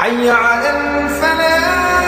حي على الفلاح